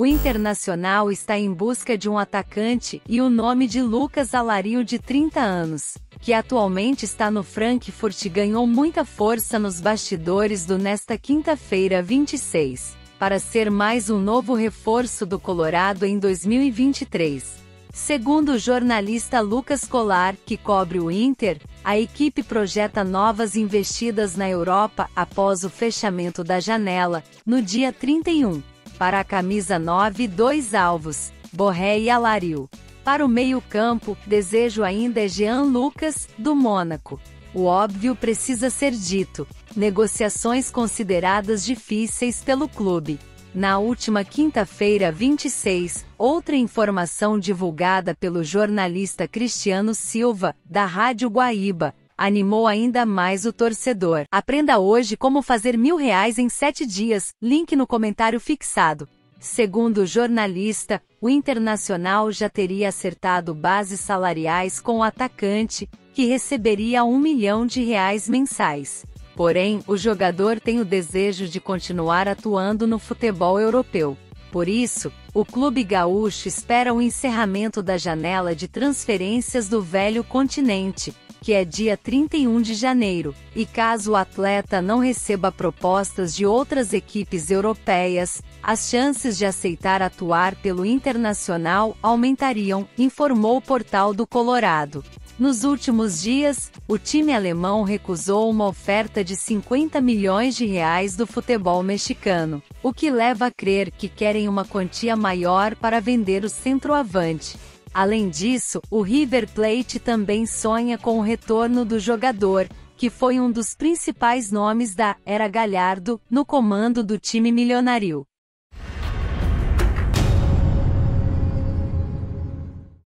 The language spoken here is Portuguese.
O Internacional está em busca de um atacante e o nome de Lucas Alario de 30 anos, que atualmente está no Frankfurt ganhou muita força nos bastidores do nesta quinta-feira 26, para ser mais um novo reforço do Colorado em 2023. Segundo o jornalista Lucas Colar, que cobre o Inter, a equipe projeta novas investidas na Europa após o fechamento da janela, no dia 31, para a camisa 9 dois alvos, Borré e Alario. Para o meio-campo, desejo ainda é Jean Lucas, do Mônaco. O óbvio precisa ser dito: negociações consideradas difíceis pelo clube. Na última quinta-feira 26, outra informação divulgada pelo jornalista Cristiano Silva, da Rádio Guaíba, animou ainda mais o torcedor. Aprenda hoje como fazer mil reais em sete dias, link no comentário fixado. Segundo o jornalista, o Internacional já teria acertado bases salariais com o atacante, que receberia um milhão de reais mensais. Porém, o jogador tem o desejo de continuar atuando no futebol europeu. Por isso, o clube gaúcho espera o encerramento da janela de transferências do velho continente, que é dia 31 de janeiro, e caso o atleta não receba propostas de outras equipes europeias, as chances de aceitar atuar pelo Internacional aumentariam, informou o portal do Colorado. Nos últimos dias, o time alemão recusou uma oferta de 50 milhões de reais do futebol mexicano, o que leva a crer que querem uma quantia maior para vender o centroavante. Além disso, o River Plate também sonha com o retorno do jogador, que foi um dos principais nomes da Era Galhardo no comando do time milionário.